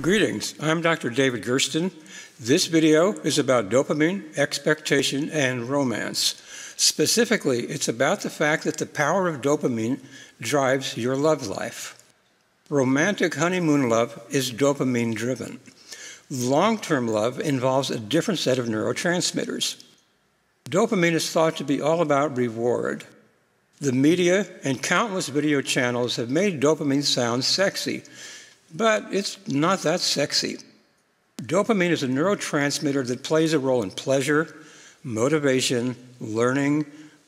Greetings, I'm Dr. David Gersten. This video is about dopamine, expectation, and romance. Specifically, it's about the fact that the power of dopamine drives your love life. Romantic honeymoon love is dopamine driven. Long term love involves a different set of neurotransmitters. Dopamine is thought to be all about reward. The media and countless video channels have made dopamine sound sexy, but it's not that sexy. Dopamine is a neurotransmitter that plays a role in pleasure, motivation, learning,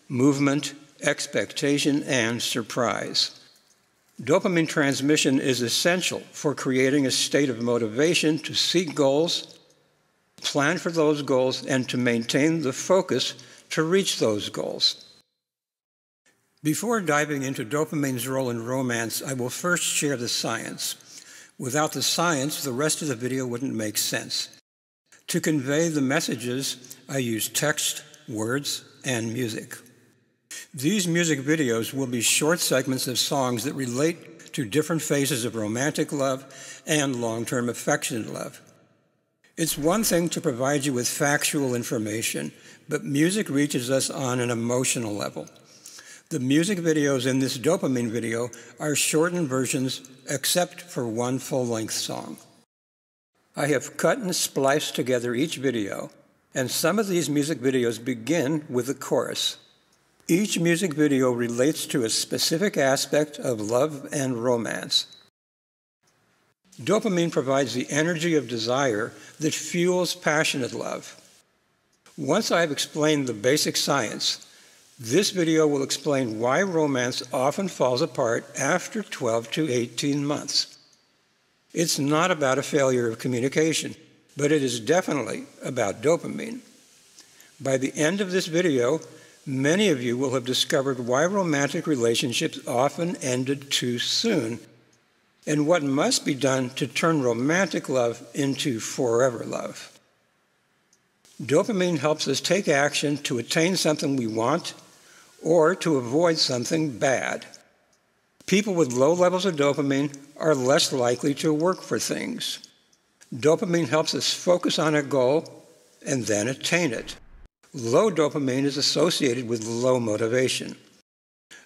movement, expectation, and surprise. Dopamine transmission is essential for creating a state of motivation to seek goals, plan for those goals, and to maintain the focus to reach those goals. Before diving into dopamine's role in romance, I will first share the science. Without the science, the rest of the video wouldn't make sense. To convey the messages, I use text, words, and music. These music videos will be short segments of songs that relate to different phases of romantic love and long term affectionate love. It's one thing to provide you with factual information, but music reaches us on an emotional level. The music videos in this dopamine video are shortened versions except for one full length song. I have cut and spliced together each video, and some of these music videos begin with the chorus. Each music video relates to a specific aspect of love and romance. Dopamine provides the energy of desire that fuels passionate love. Once I've explained the basic science, this video will explain why romance often falls apart after 12 to 18 months. It's not about a failure of communication, but it is definitely about dopamine. By the end of this video, Many of you will have discovered why romantic relationships often ended too soon and what must be done to turn romantic love into forever love. Dopamine helps us take action to attain something we want or to avoid something bad. People with low levels of dopamine are less likely to work for things. Dopamine helps us focus on a goal and then attain it. Low dopamine is associated with low motivation.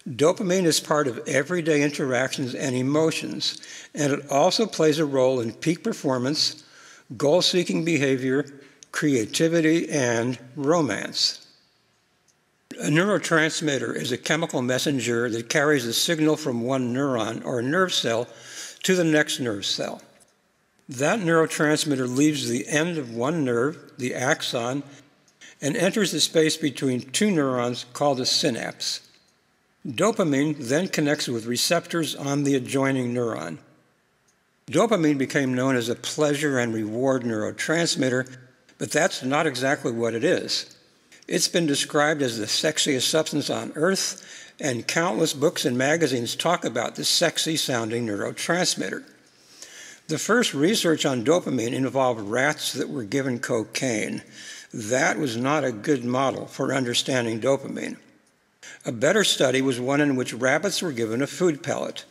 Dopamine is part of everyday interactions and emotions, and it also plays a role in peak performance, goal seeking behavior, creativity, and romance. A neurotransmitter is a chemical messenger that carries a signal from one neuron or nerve cell to the next nerve cell. That neurotransmitter leaves the end of one nerve, the axon, and enters the space between two neurons called a synapse. Dopamine then connects with receptors on the adjoining neuron. Dopamine became known as a pleasure and reward neurotransmitter, but that's not exactly what it is. It's been described as the sexiest substance on earth, and countless books and magazines talk about this sexy sounding neurotransmitter. The first research on dopamine involved rats that were given cocaine. That was not a good model for understanding dopamine. A better study was one in which rabbits were given a food pellet.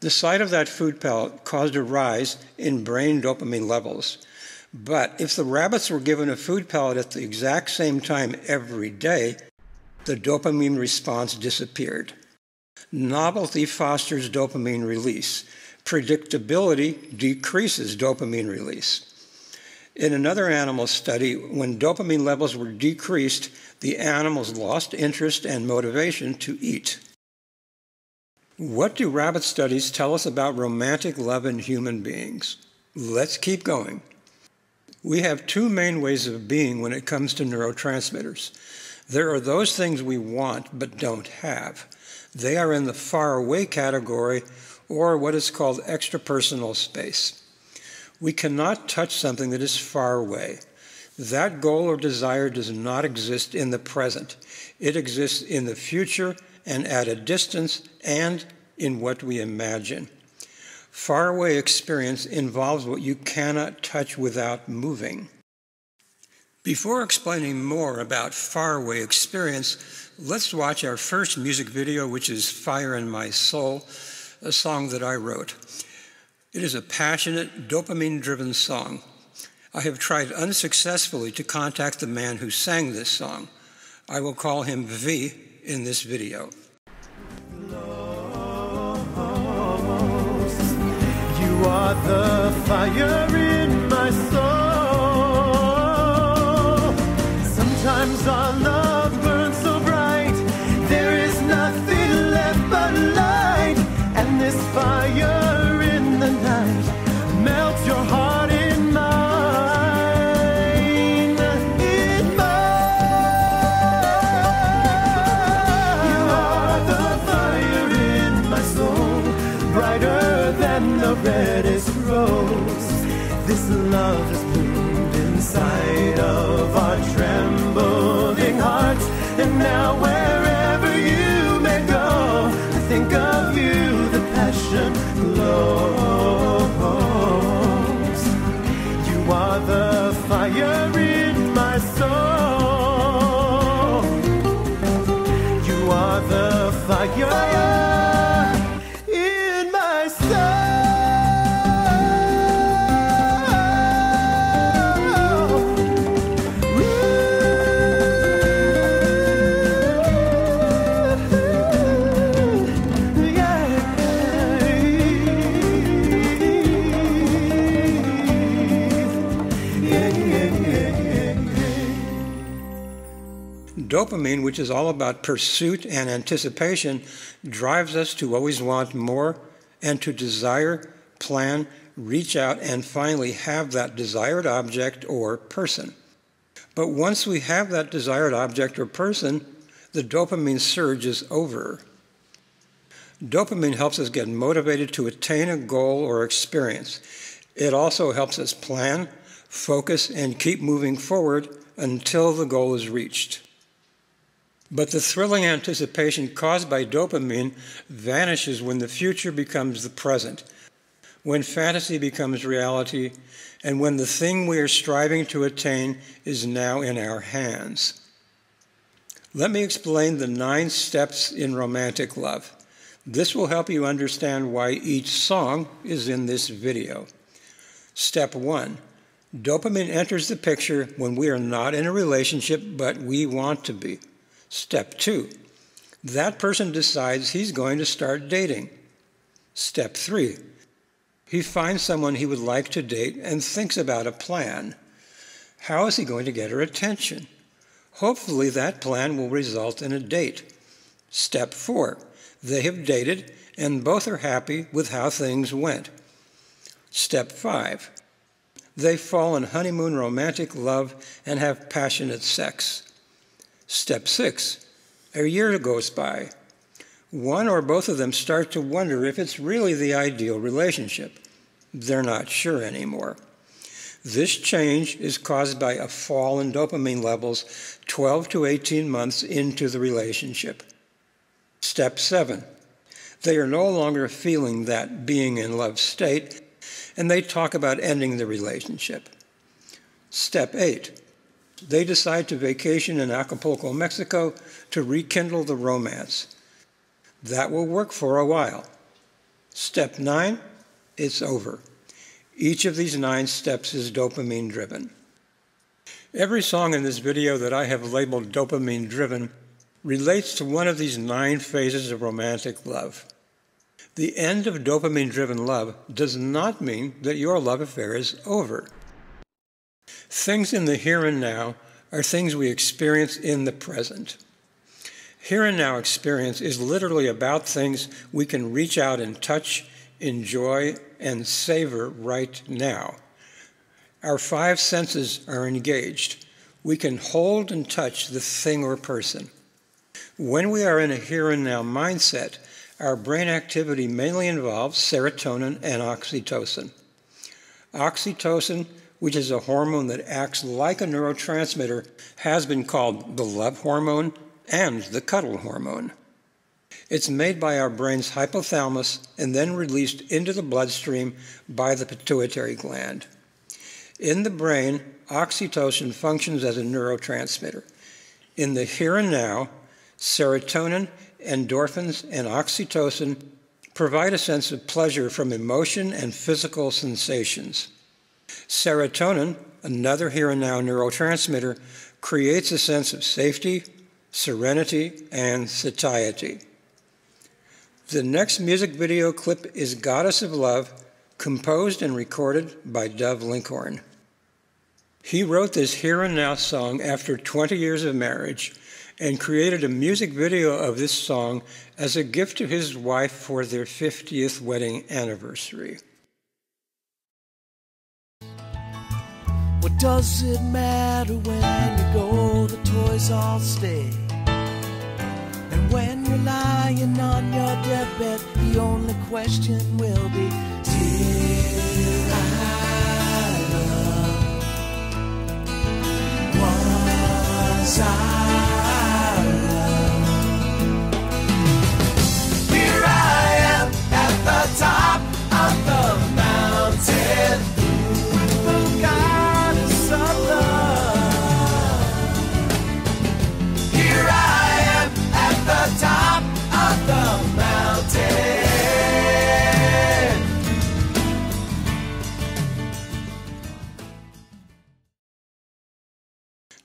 The sight of that food pellet caused a rise in brain dopamine levels. But if the rabbits were given a food pellet at the exact same time every day, the dopamine response disappeared. Novelty fosters dopamine release. Predictability decreases dopamine release. In another animal study, when dopamine levels were decreased, the animals lost interest and motivation to eat. What do rabbit studies tell us about romantic love in human beings? Let's keep going. We have two main ways of being when it comes to neurotransmitters. There are those things we want but don't have. They are in the far away category or what is called extrapersonal space. We cannot touch something that is far away. That goal or desire does not exist in the present. It exists in the future and at a distance and in what we imagine. Faraway experience involves what you cannot touch without moving. Before explaining more about faraway experience, let's watch our first music video, which is Fire in My Soul, a song that I wrote. It is a passionate, dopamine driven song. I have tried unsuccessfully to contact the man who sang this song. I will call him V in this video. The fire Dopamine, which is all about pursuit and anticipation, drives us to always want more and to desire, plan, reach out, and finally have that desired object or person. But once we have that desired object or person, the dopamine surge is over. Dopamine helps us get motivated to attain a goal or experience. It also helps us plan, focus, and keep moving forward until the goal is reached. But the thrilling anticipation caused by dopamine vanishes when the future becomes the present, when fantasy becomes reality, and when the thing we are striving to attain is now in our hands. Let me explain the nine steps in romantic love. This will help you understand why each song is in this video. Step one dopamine enters the picture when we are not in a relationship but we want to be. Step two that person decides he's going to start dating. Step three he finds someone he would like to date and thinks about a plan. How is he going to get her attention? Hopefully, that plan will result in a date. Step four they have dated and both are happy with how things went. Step five they fall in honeymoon romantic love and have passionate sex. Step six a year goes by. One or both of them start to wonder if it's really the ideal relationship. They're not sure anymore. This change is caused by a fall in dopamine levels 12 to 18 months into the relationship. Step seven, they are no longer feeling that being in love state, and they talk about ending the relationship. Step eight, they decide to vacation in Acapulco, Mexico to rekindle the romance. That will work for a while. Step nine, it's over. Each of these nine steps is dopamine driven. Every song in this video that I have labeled dopamine driven relates to one of these nine phases of romantic love. The end of dopamine driven love does not mean that your love affair is over. Things in the here and now are things we experience in the present. Here and now experience is literally about things we can reach out and touch, enjoy, and savor right now. Our five senses are engaged. We can hold and touch the thing or person. When we are in a here and now mindset, our brain activity mainly involves serotonin and oxytocin. Oxytocin, which is a hormone that acts like a neurotransmitter, has been called the love hormone and the cuddle hormone. It's made by our brain's hypothalamus and then released into the bloodstream by the pituitary gland. In the brain, oxytocin functions as a neurotransmitter. In the here and now, serotonin, endorphins, and oxytocin provide a sense of pleasure from emotion and physical sensations. Serotonin, another here and now neurotransmitter, creates a sense of safety, serenity, and satiety. The next music video clip is Goddess of Love, composed and recorded by Dove Linkhorn. He wrote this Here and Now song after 20 years of marriage and created a music video of this song as a gift to his wife for their 50th wedding anniversary. What does it matter when you go? The toys all stay. And when you're lying on your deathbed, the only question will be, Did I love? Was I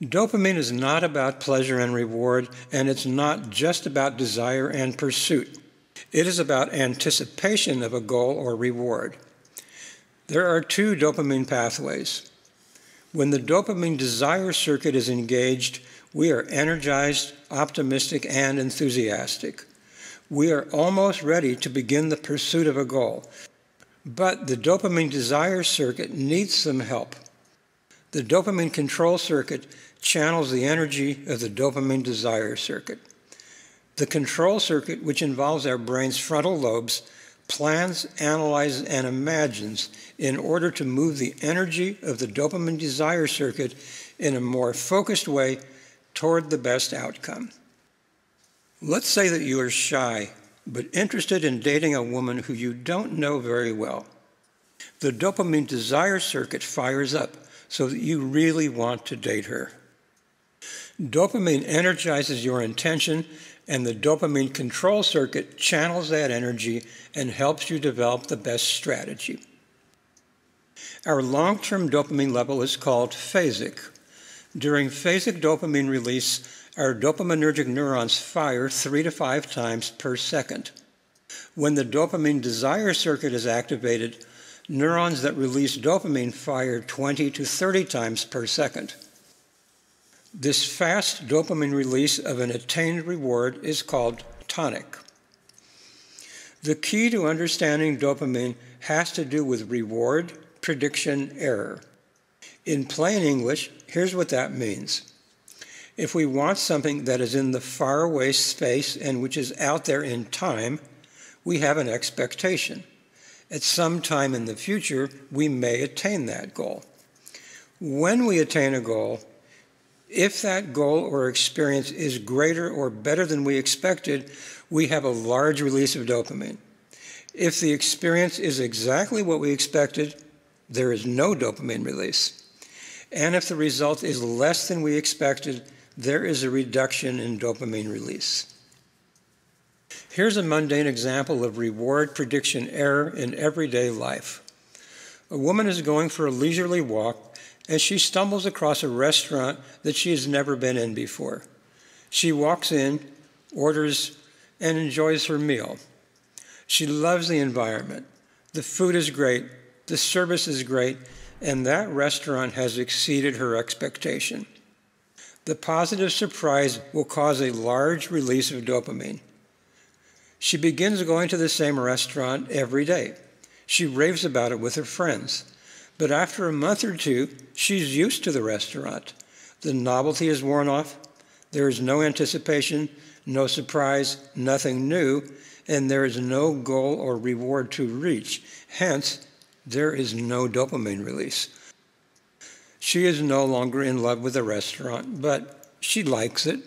Dopamine is not about pleasure and reward, and it's not just about desire and pursuit. It is about anticipation of a goal or reward. There are two dopamine pathways. When the dopamine desire circuit is engaged, we are energized, optimistic, and enthusiastic. We are almost ready to begin the pursuit of a goal. But the dopamine desire circuit needs some help. The dopamine control circuit channels the energy of the dopamine desire circuit. The control circuit, which involves our brain's frontal lobes, plans, analyzes, and imagines in order to move the energy of the dopamine desire circuit in a more focused way toward the best outcome. Let's say that you are shy, but interested in dating a woman who you don't know very well. The dopamine desire circuit fires up so that you really want to date her. Dopamine energizes your intention, and the dopamine control circuit channels that energy and helps you develop the best strategy. Our long term dopamine level is called phasic. During phasic dopamine release, our dopaminergic neurons fire three to five times per second. When the dopamine desire circuit is activated, neurons that release dopamine fire 20 to 30 times per second. This fast dopamine release of an attained reward is called tonic. The key to understanding dopamine has to do with reward, prediction, error. In plain English, here's what that means. If we want something that is in the faraway space and which is out there in time, we have an expectation. At some time in the future, we may attain that goal. When we attain a goal, if that goal or experience is greater or better than we expected, we have a large release of dopamine. If the experience is exactly what we expected, there is no dopamine release. And if the result is less than we expected, there is a reduction in dopamine release. Here's a mundane example of reward prediction error in everyday life. A woman is going for a leisurely walk as she stumbles across a restaurant that she has never been in before. She walks in, orders, and enjoys her meal. She loves the environment. The food is great, the service is great, and that restaurant has exceeded her expectation. The positive surprise will cause a large release of dopamine. She begins going to the same restaurant every day. She raves about it with her friends. But after a month or two, she's used to the restaurant. The novelty is worn off. There is no anticipation, no surprise, nothing new, and there is no goal or reward to reach. Hence, there is no dopamine release. She is no longer in love with the restaurant, but she likes it.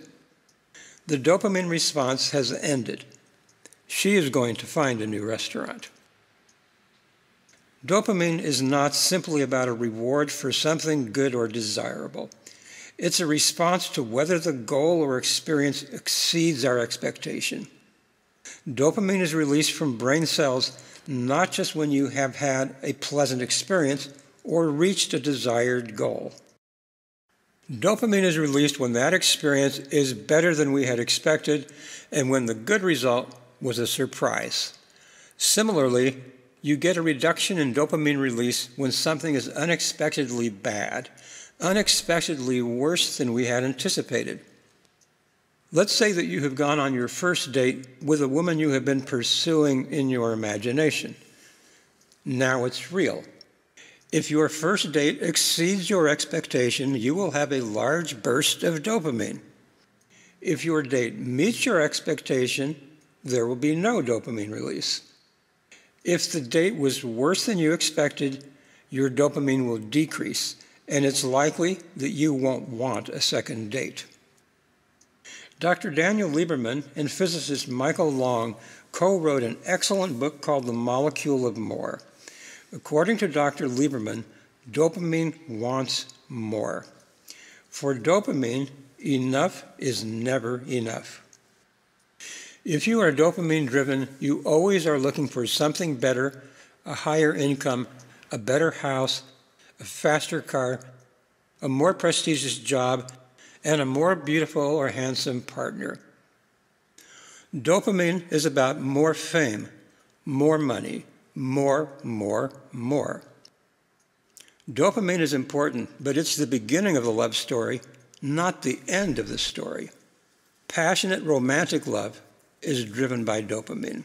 The dopamine response has ended. She is going to find a new restaurant. Dopamine is not simply about a reward for something good or desirable. It's a response to whether the goal or experience exceeds our expectation. Dopamine is released from brain cells not just when you have had a pleasant experience or reached a desired goal. Dopamine is released when that experience is better than we had expected and when the good result was a surprise. Similarly, you get a reduction in dopamine release when something is unexpectedly bad, unexpectedly worse than we had anticipated. Let's say that you have gone on your first date with a woman you have been pursuing in your imagination. Now it's real. If your first date exceeds your expectation, you will have a large burst of dopamine. If your date meets your expectation, there will be no dopamine release. If the date was worse than you expected, your dopamine will decrease, and it's likely that you won't want a second date. Dr. Daniel Lieberman and physicist Michael Long co wrote an excellent book called The Molecule of More. According to Dr. Lieberman, dopamine wants more. For dopamine, enough is never enough. If you are dopamine driven, you always are looking for something better, a higher income, a better house, a faster car, a more prestigious job, and a more beautiful or handsome partner. Dopamine is about more fame, more money, more, more, more. Dopamine is important, but it's the beginning of the love story, not the end of the story. Passionate romantic love is driven by dopamine.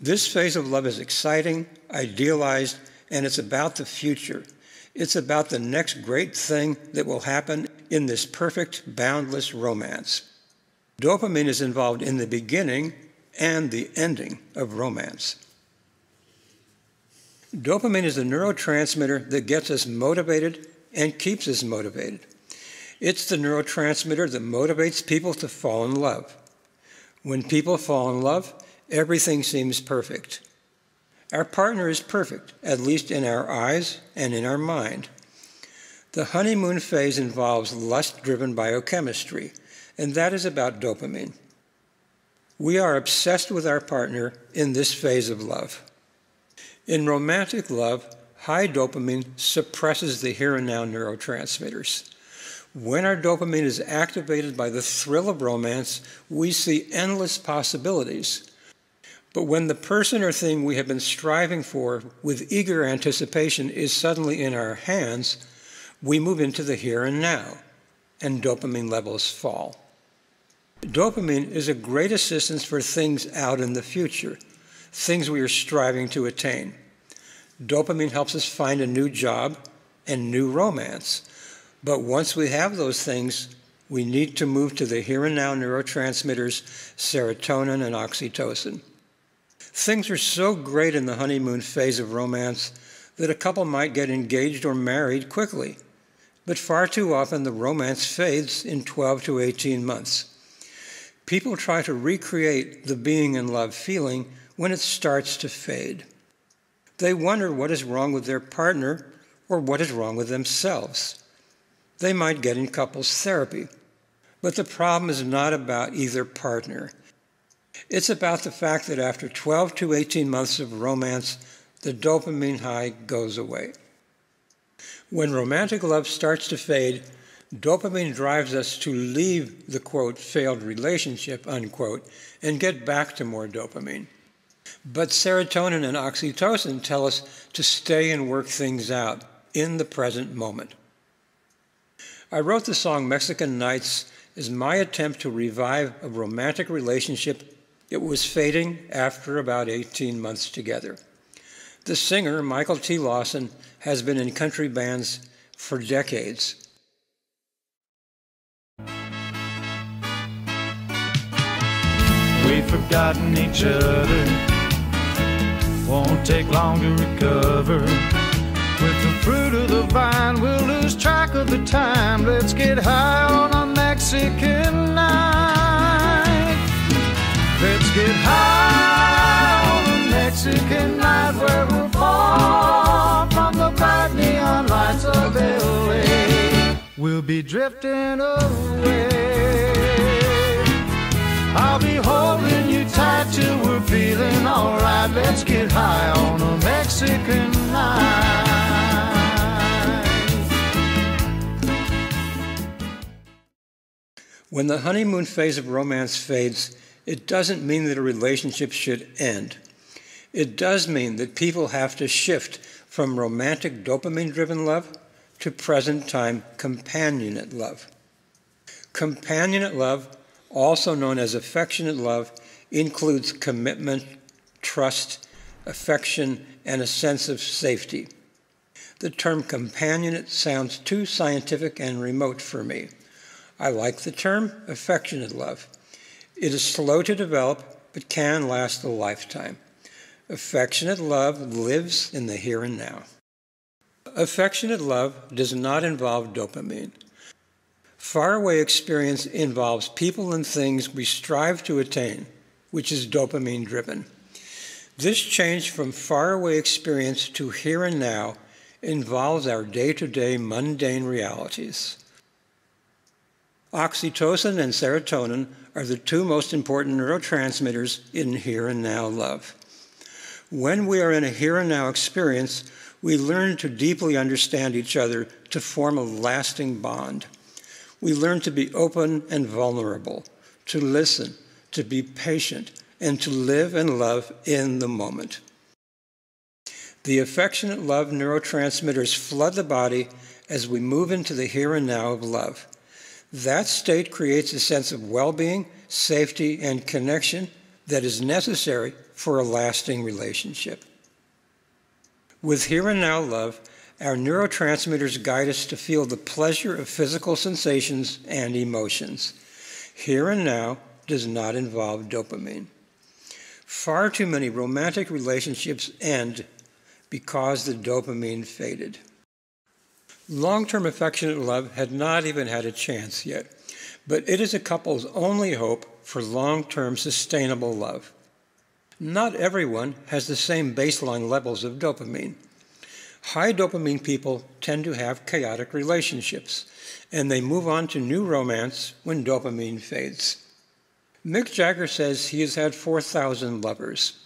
This phase of love is exciting, idealized, and it's about the future. It's about the next great thing that will happen in this perfect, boundless romance. Dopamine is involved in the beginning and the ending of romance. Dopamine is the neurotransmitter that gets us motivated and keeps us motivated. It's the neurotransmitter that motivates people to fall in love. When people fall in love, everything seems perfect. Our partner is perfect, at least in our eyes and in our mind. The honeymoon phase involves lust driven biochemistry, and that is about dopamine. We are obsessed with our partner in this phase of love. In romantic love, high dopamine suppresses the here and now neurotransmitters. When our dopamine is activated by the thrill of romance, we see endless possibilities. But when the person or thing we have been striving for with eager anticipation is suddenly in our hands, we move into the here and now, and dopamine levels fall. Dopamine is a great assistance for things out in the future, things we are striving to attain. Dopamine helps us find a new job and new romance. But once we have those things, we need to move to the here and now neurotransmitters serotonin and oxytocin. Things are so great in the honeymoon phase of romance that a couple might get engaged or married quickly. But far too often, the romance fades in 12 to 18 months. People try to recreate the being in love feeling when it starts to fade. They wonder what is wrong with their partner or what is wrong with themselves. They might get in couples therapy. But the problem is not about either partner. It's about the fact that after 12 to 18 months of romance, the dopamine high goes away. When romantic love starts to fade, dopamine drives us to leave the quote failed relationship unquote and get back to more dopamine. But serotonin and oxytocin tell us to stay and work things out in the present moment. I wrote the song Mexican Nights as my attempt to revive a romantic relationship that was fading after about 18 months together. The singer, Michael T. Lawson, has been in country bands for decades. We've forgotten each other, won't take long to recover. Fruit of the vine, we'll lose track of the time. Let's get high on a Mexican night. Let's get high on a Mexican night where we'll fall from the bright neon lights of LA. We'll be drifting away. I'll be holding you tight. Till we're feeling alright. Let's get high on a Mexican night. When the honeymoon phase of romance fades, it doesn't mean that a relationship should end. It does mean that people have to shift from romantic dopamine driven love to present time companionate love. Companionate love, also known as affectionate love, includes commitment, trust, affection, and a sense of safety. The term companionate sounds too scientific and remote for me. I like the term affectionate love. It is slow to develop, but can last a lifetime. Affectionate love lives in the here and now. Affectionate love does not involve dopamine. Faraway experience involves people and things we strive to attain, which is dopamine driven. This change from faraway experience to here and now involves our day to day mundane realities. Oxytocin and serotonin are the two most important neurotransmitters in here and now love. When we are in a here and now experience, we learn to deeply understand each other to form a lasting bond. We learn to be open and vulnerable, to listen, to be patient, and to live and love in the moment. The affectionate love neurotransmitters flood the body as we move into the here and now of love. That state creates a sense of well being, safety, and connection that is necessary for a lasting relationship. With here and now love, our neurotransmitters guide us to feel the pleasure of physical sensations and emotions. Here and now does not involve dopamine. Far too many romantic relationships end because the dopamine faded. Long term affectionate love had not even had a chance yet, but it is a couple's only hope for long term sustainable love. Not everyone has the same baseline levels of dopamine. High dopamine people tend to have chaotic relationships, and they move on to new romance when dopamine fades. Mick Jagger says he has had 4,000 lovers.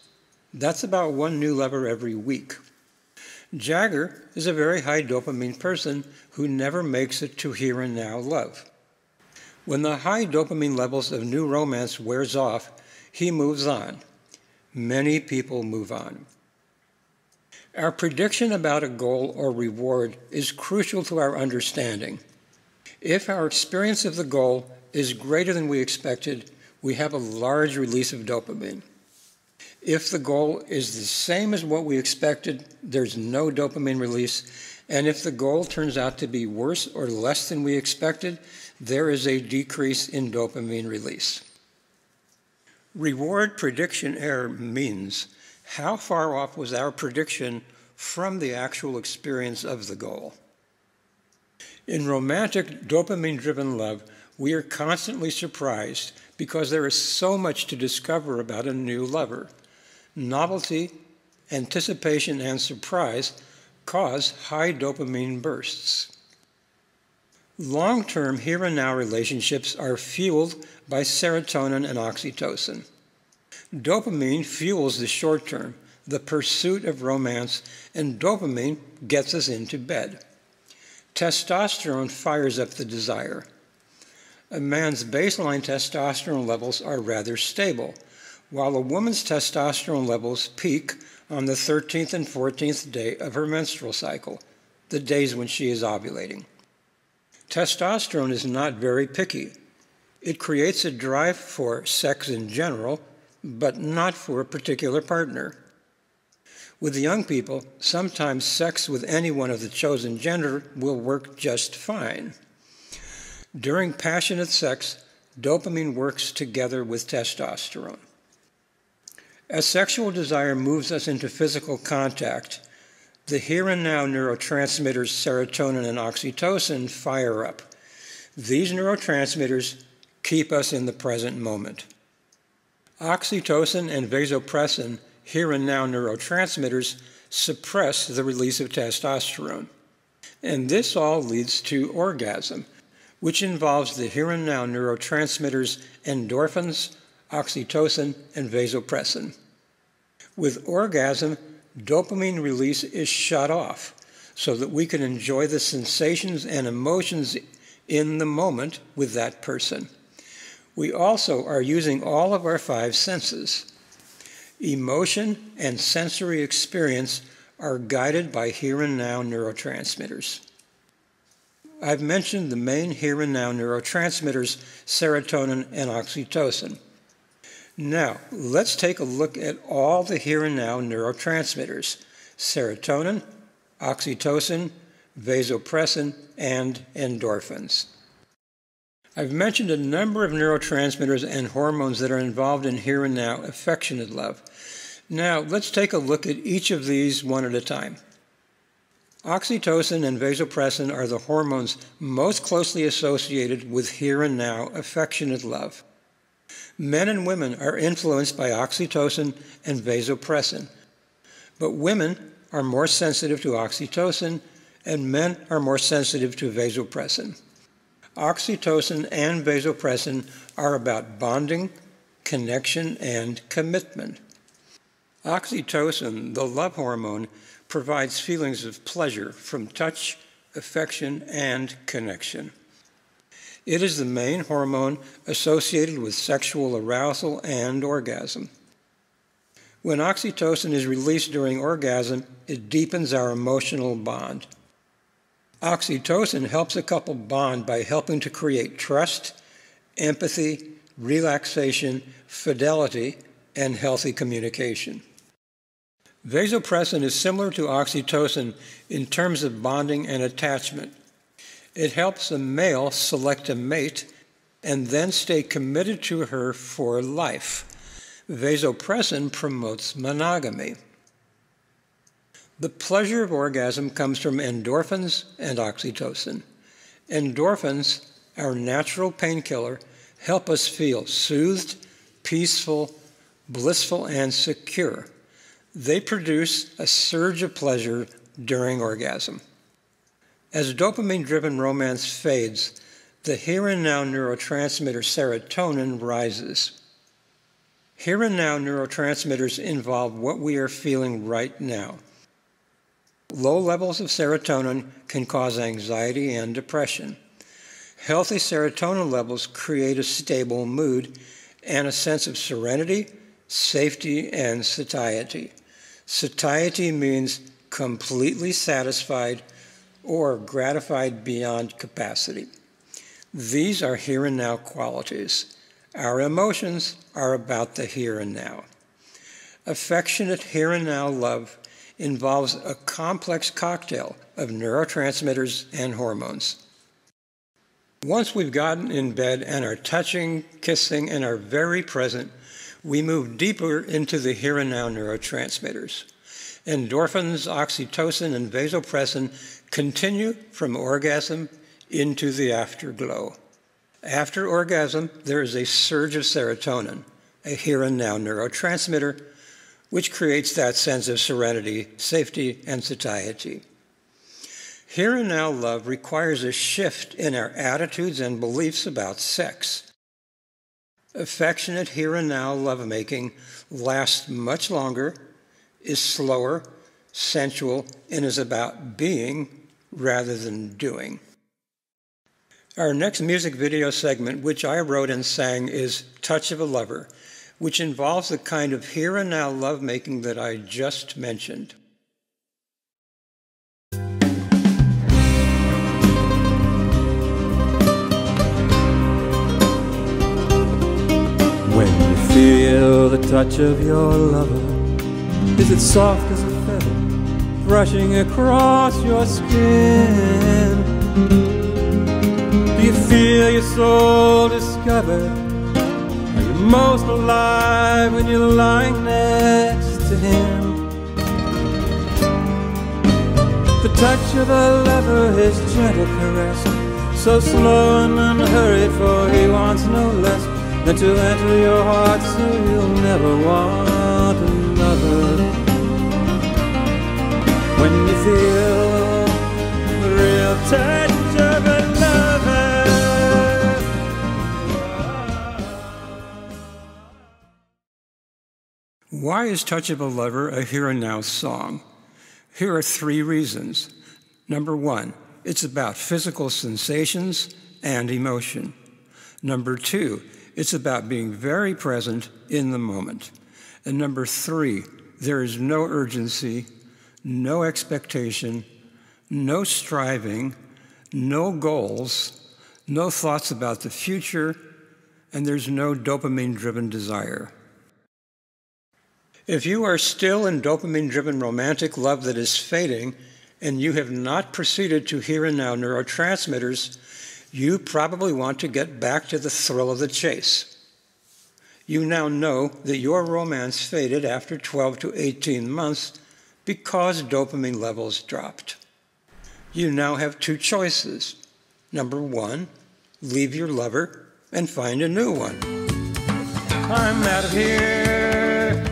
That's about one new lover every week. Jagger is a very high dopamine person who never makes it to here and now love. When the high dopamine levels of new romance wears off, he moves on. Many people move on. Our prediction about a goal or reward is crucial to our understanding. If our experience of the goal is greater than we expected, we have a large release of dopamine. If the goal is the same as what we expected, there's no dopamine release. And if the goal turns out to be worse or less than we expected, there is a decrease in dopamine release. Reward prediction error means how far off was our prediction from the actual experience of the goal. In romantic dopamine driven love, we are constantly surprised because there is so much to discover about a new lover novelty, anticipation, and surprise cause high dopamine bursts. Long term here and now relationships are fueled by serotonin and oxytocin. Dopamine fuels the short term, the pursuit of romance, and dopamine gets us into bed. Testosterone fires up the desire. A man's baseline testosterone levels are rather stable, while a woman's testosterone levels peak on the 13th and 14th day of her menstrual cycle, the days when she is ovulating. Testosterone is not very picky. It creates a drive for sex in general, but not for a particular partner. With young people, sometimes sex with anyone of the chosen gender will work just fine. During passionate sex, dopamine works together with testosterone. As sexual desire moves us into physical contact, the here and now neurotransmitters serotonin and oxytocin fire up. These neurotransmitters keep us in the present moment. Oxytocin and vasopressin, here and now neurotransmitters, suppress the release of testosterone. And this all leads to orgasm, which involves the here and now neurotransmitters endorphins, oxytocin, and vasopressin. With orgasm, dopamine release is shut off so that we can enjoy the sensations and emotions in the moment with that person. We also are using all of our five senses. Emotion and sensory experience are guided by here and now neurotransmitters. I've mentioned the main here and now neurotransmitters, serotonin and oxytocin. Now, let's take a look at all the here and now neurotransmitters serotonin, oxytocin, vasopressin, and endorphins. I've mentioned a number of neurotransmitters and hormones that are involved in here and now affectionate love. Now, let's take a look at each of these one at a time. Oxytocin and vasopressin are the hormones most closely associated with here and now affectionate love. Men and women are influenced by oxytocin and vasopressin, but women are more sensitive to oxytocin and men are more sensitive to vasopressin. Oxytocin and vasopressin are about bonding, connection, and commitment. Oxytocin, the love hormone, provides feelings of pleasure from touch, affection, and connection. It is the main hormone associated with sexual arousal and orgasm. When oxytocin is released during orgasm, it deepens our emotional bond. Oxytocin helps a couple bond by helping to create trust, empathy, relaxation, fidelity, and healthy communication. Vasopressin is similar to oxytocin in terms of bonding and attachment. It helps a male select a mate and then stay committed to her for life. Vasopressin promotes monogamy. The pleasure of orgasm comes from endorphins and oxytocin. Endorphins, our natural painkiller, help us feel soothed, peaceful, blissful, and secure. They produce a surge of pleasure during orgasm. As dopamine driven romance fades, the here and now neurotransmitter serotonin rises. Here and now neurotransmitters involve what we are feeling right now. Low levels of serotonin can cause anxiety and depression. Healthy serotonin levels create a stable mood and a sense of serenity, safety, and satiety. Satiety means completely satisfied or gratified beyond capacity. These are here and now qualities. Our emotions are about the here and now. Affectionate here and now love involves a complex cocktail of neurotransmitters and hormones. Once we've gotten in bed and are touching, kissing, and are very present, we move deeper into the here and now neurotransmitters. Endorphins, oxytocin, and vasopressin continue from orgasm into the afterglow. After orgasm, there is a surge of serotonin, a here and now neurotransmitter, which creates that sense of serenity, safety, and satiety. Here and now love requires a shift in our attitudes and beliefs about sex. Affectionate here and now lovemaking lasts much longer, is slower, sensual, and is about being rather than doing. Our next music video segment, which I wrote and sang, is Touch of a Lover, which involves the kind of here and now lovemaking that I just mentioned. When you feel the touch of your lover, is it soft as a feather brushing across your skin? Do you feel your soul discovered? Are you most alive when you're lying next to him? The touch of a lover, his gentle caress, so slow and unhurried, for he wants no less than to enter your heart so you'll never want When you feel the real touch of a lover. Why is Touch of a Lover a here and now song? Here are three reasons. Number one, it's about physical sensations and emotion. Number two, it's about being very present in the moment. And number three, there is no urgency, no expectation, no striving, no goals, no thoughts about the future, and there's no dopamine driven desire. If you are still in dopamine driven romantic love that is fading, and you have not proceeded to here and now neurotransmitters, you probably want to get back to the thrill of the chase. You now know that your romance faded after 12 to 18 months because dopamine levels dropped. You now have two choices. Number one, leave your lover and find a new one. I'm out of here,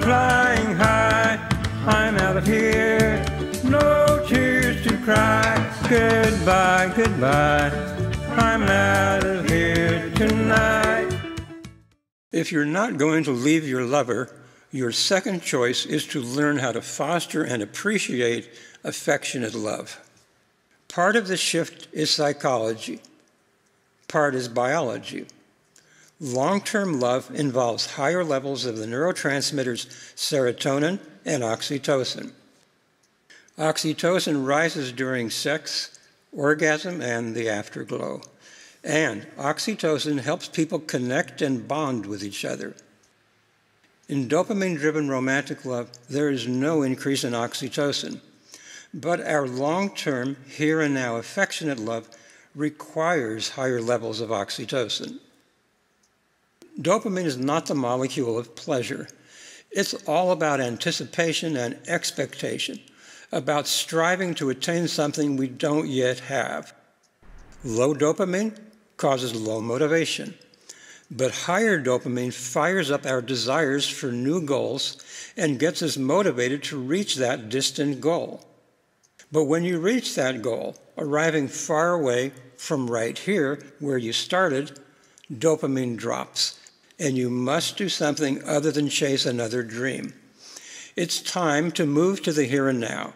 flying high. I'm out of here, no tears to cry. Goodbye, goodbye. I'm out of here tonight. If you're not going to leave your lover, your second choice is to learn how to foster and appreciate affectionate love. Part of the shift is psychology part is biology. Long term love involves higher levels of the neurotransmitters serotonin and oxytocin. Oxytocin rises during sex, orgasm, and the afterglow. And oxytocin helps people connect and bond with each other. In dopamine driven romantic love, there is no increase in oxytocin. But our long term, here and now affectionate love requires higher levels of oxytocin. Dopamine is not the molecule of pleasure. It's all about anticipation and expectation, about striving to attain something we don't yet have. Low dopamine causes low motivation, but higher dopamine fires up our desires for new goals and gets us motivated to reach that distant goal. But when you reach that goal, arriving far away from right here where you started, dopamine drops, and you must do something other than chase another dream. It's time to move to the here and now,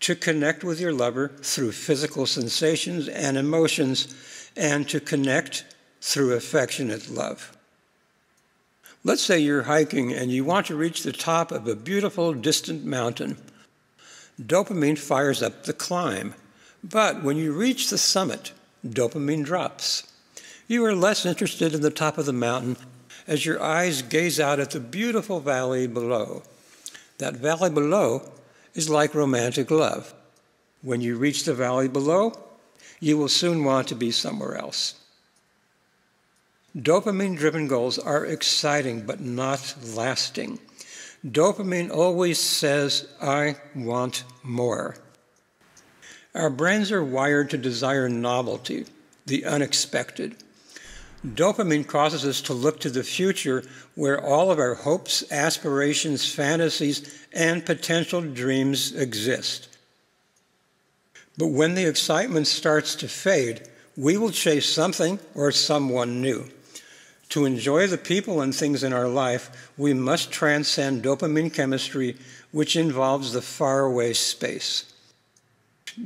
to connect with your lover through physical sensations and emotions, and to connect through affectionate love. Let's say you're hiking and you want to reach the top of a beautiful distant mountain. Dopamine fires up the climb. But when you reach the summit, dopamine drops. You are less interested in the top of the mountain as your eyes gaze out at the beautiful valley below. That valley below is like romantic love. When you reach the valley below, you will soon want to be somewhere else. Dopamine driven goals are exciting but not lasting. Dopamine always says, I want more. Our brains are wired to desire novelty, the unexpected. Dopamine causes us to look to the future where all of our hopes, aspirations, fantasies, and potential dreams exist. But when the excitement starts to fade, we will chase something or someone new. To enjoy the people and things in our life, we must transcend dopamine chemistry, which involves the faraway space.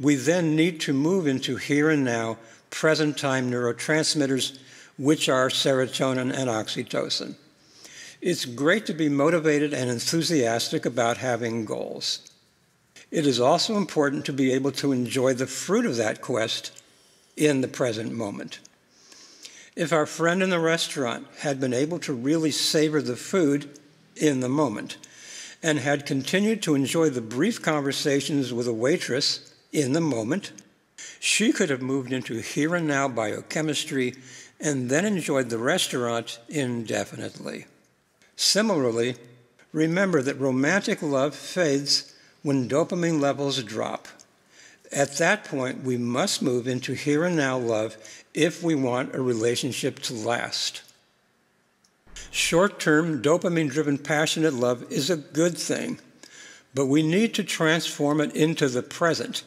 We then need to move into here and now, present time neurotransmitters, which are serotonin and oxytocin. It's great to be motivated and enthusiastic about having goals. It is also important to be able to enjoy the fruit of that quest in the present moment. If our friend in the restaurant had been able to really savor the food in the moment and had continued to enjoy the brief conversations with a waitress in the moment, she could have moved into here and now biochemistry and then enjoyed the restaurant indefinitely. Similarly, remember that romantic love fades when dopamine levels drop. At that point, we must move into here and now love if we want a relationship to last. Short term, dopamine driven passionate love is a good thing, but we need to transform it into the present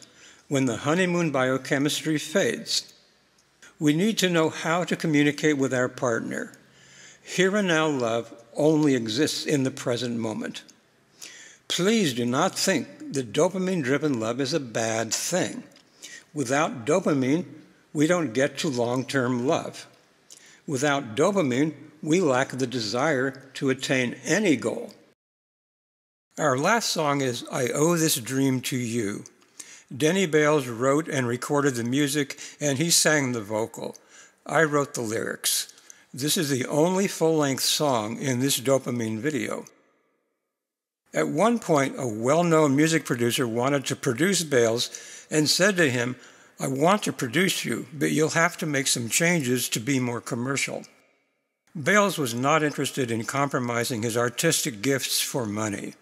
when the honeymoon biochemistry fades. We need to know how to communicate with our partner, Here and now love only exists in the present moment. Please do not think that dopamine driven love is a bad thing. Without dopamine, we don't get to long term love. Without dopamine, we lack the desire to attain any goal. Our last song is I Owe This Dream to You. Denny Bales wrote and recorded the music, and he sang the vocal. I wrote the lyrics. This is the only full length song in this dopamine video. At one point, a well known music producer wanted to produce Bales and said to him, I want to produce you, but you'll have to make some changes to be more commercial. Bales was not interested in compromising his artistic gifts for money.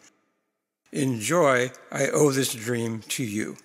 Enjoy, I owe this dream to you.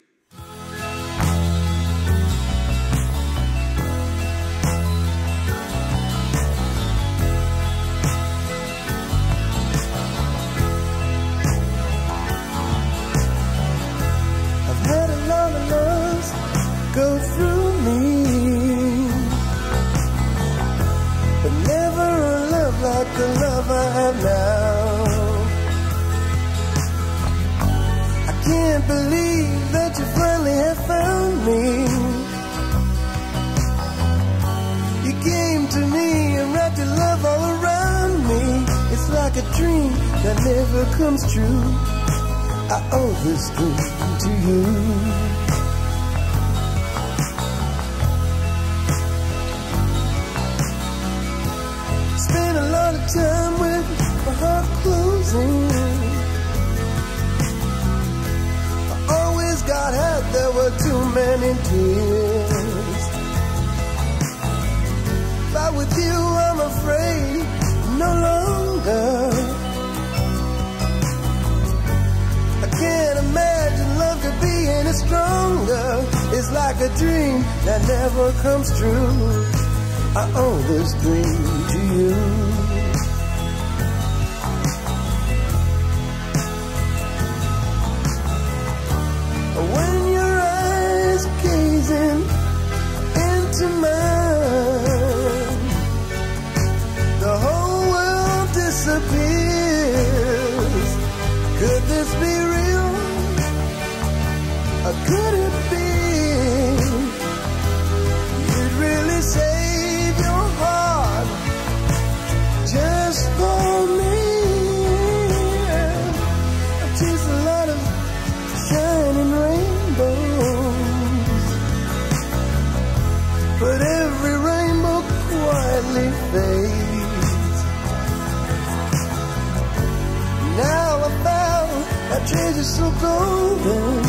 Owe this dream to you. So golden.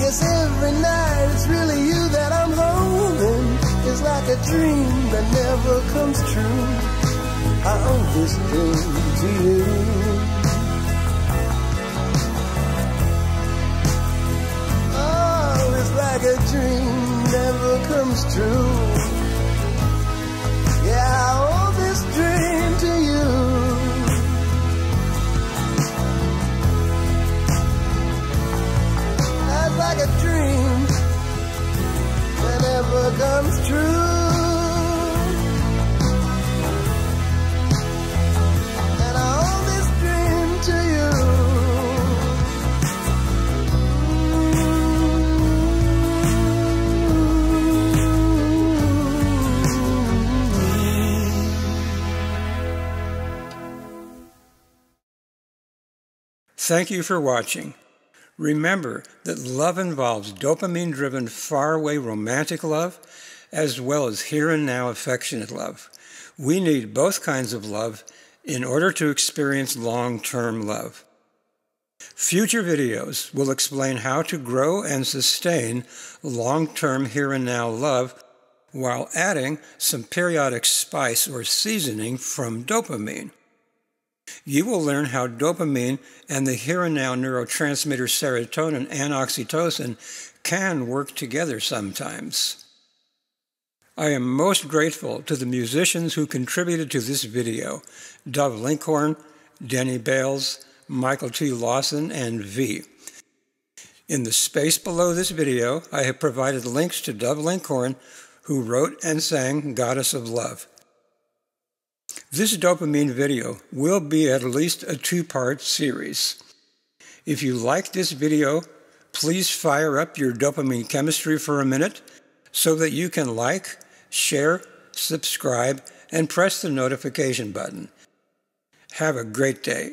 Yes, every night it's really you that I'm holding. It's like a dream that never comes true. I owe this dream to you. Oh, it's like a dream never comes true. Thank you for watching. Remember that love involves dopamine driven, faraway romantic love, as well as here and now affectionate love. We need both kinds of love in order to experience long term love. Future videos will explain how to grow and sustain long term here and now love while adding some periodic spice or seasoning from dopamine. You will learn how dopamine and the here and now neurotransmitter serotonin and oxytocin can work together sometimes. I am most grateful to the musicians who contributed to this video Dove Linkhorn, Denny Bales, Michael T. Lawson, and V. In the space below this video, I have provided links to Dove Linkhorn, who wrote and sang Goddess of Love. This dopamine video will be at least a two-part series. If you like this video, please fire up your dopamine chemistry for a minute so that you can like, share, subscribe, and press the notification button. Have a great day.